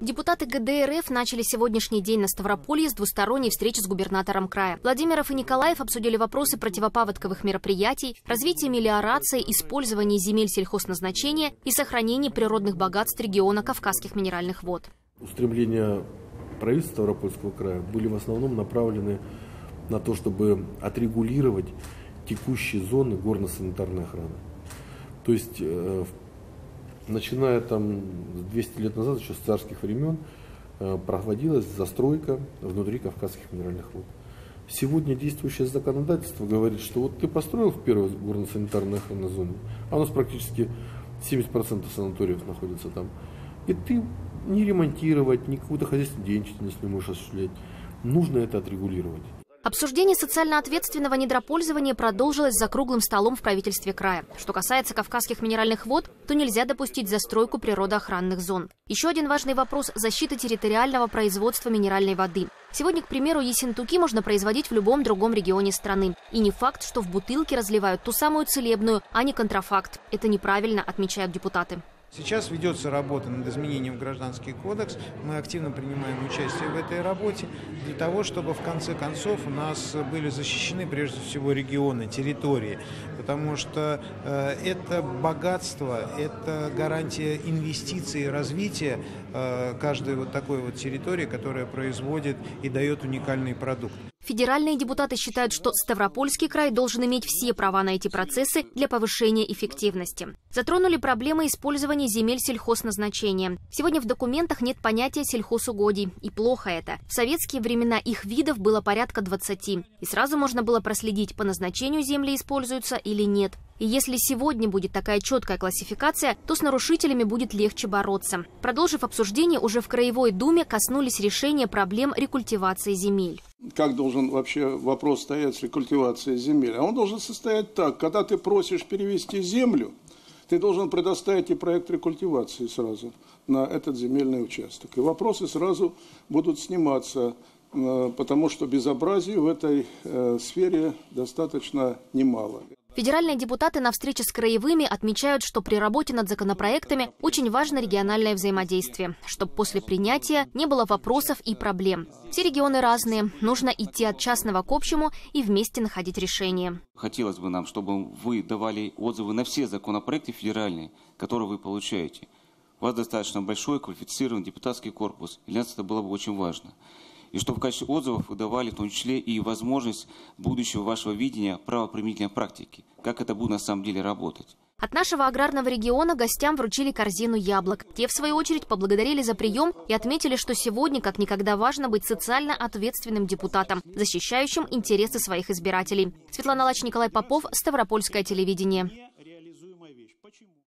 Депутаты ГДРФ начали сегодняшний день на Ставрополье с двусторонней встречи с губернатором края. Владимиров и Николаев обсудили вопросы противопаводковых мероприятий, развития мелиорации, использования земель сельхозназначения и сохранения природных богатств региона Кавказских минеральных вод. Устремления правительства Ставропольского края были в основном направлены на то, чтобы отрегулировать текущие зоны горно-санитарной охраны. То есть э, начиная там 200 лет назад, еще с царских времен, э, проводилась застройка внутри Кавказских минеральных вод. Сегодня действующее законодательство говорит, что вот ты построил в первой горно-санитарной охранной зоне, а у нас практически 70% санаториев находится там, и ты не ремонтировать, ни какую-то хозяйственную деятельность не можешь осуществлять. Нужно это отрегулировать. Обсуждение социально ответственного недропользования продолжилось за круглым столом в правительстве края. Что касается кавказских минеральных вод, то нельзя допустить застройку природоохранных зон. Еще один важный вопрос – защита территориального производства минеральной воды. Сегодня, к примеру, есентуки можно производить в любом другом регионе страны. И не факт, что в бутылке разливают ту самую целебную, а не контрафакт. Это неправильно, отмечают депутаты. Сейчас ведется работа над изменением в Гражданский кодекс. Мы активно принимаем участие в этой работе для того, чтобы в конце концов у нас были защищены прежде всего регионы, территории. Потому что э, это богатство, это гарантия инвестиций и развития э, каждой вот такой вот территории, которая производит и дает уникальный продукт. Федеральные депутаты считают, что Ставропольский край должен иметь все права на эти процессы для повышения эффективности. Затронули проблемы использования земель сельхозназначения. Сегодня в документах нет понятия сельхозугодий, и плохо это. В советские времена их видов было порядка 20, и сразу можно было проследить, по назначению земли используются или нет. И если сегодня будет такая четкая классификация, то с нарушителями будет легче бороться. Продолжив обсуждение, уже в Краевой Думе коснулись решения проблем рекультивации земель как должен вообще вопрос стоять с рекультивацией земель. А он должен состоять так, когда ты просишь перевести землю, ты должен предоставить и проект рекультивации сразу на этот земельный участок. И вопросы сразу будут сниматься, э, потому что безобразий в этой э, сфере достаточно немало. Федеральные депутаты на встрече с краевыми отмечают, что при работе над законопроектами очень важно региональное взаимодействие, чтобы после принятия не было вопросов и проблем. Все регионы разные, нужно идти от частного к общему и вместе находить решение. Хотелось бы нам, чтобы вы давали отзывы на все законопроекты федеральные, которые вы получаете. У вас достаточно большой квалифицированный депутатский корпус, и для нас это было бы очень важно и что в качестве отзывов вы давали в том числе и возможность будущего вашего видения правоприменительной практики, как это будет на самом деле работать. От нашего аграрного региона гостям вручили корзину яблок. Те, в свою очередь, поблагодарили за прием и отметили, что сегодня как никогда важно быть социально ответственным депутатом, защищающим интересы своих избирателей. Светлана Лач, Николай Попов, Ставропольское телевидение.